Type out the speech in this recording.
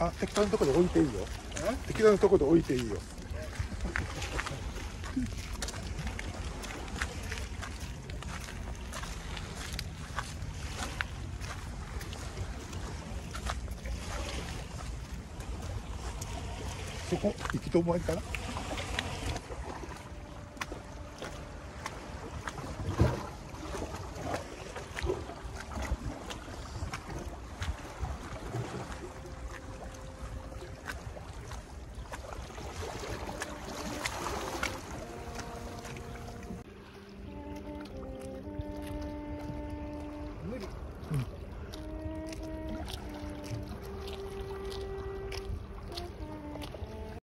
あ適当なところで置いていいよ。適当なところで置いていいよ。そこ行き止まりかな？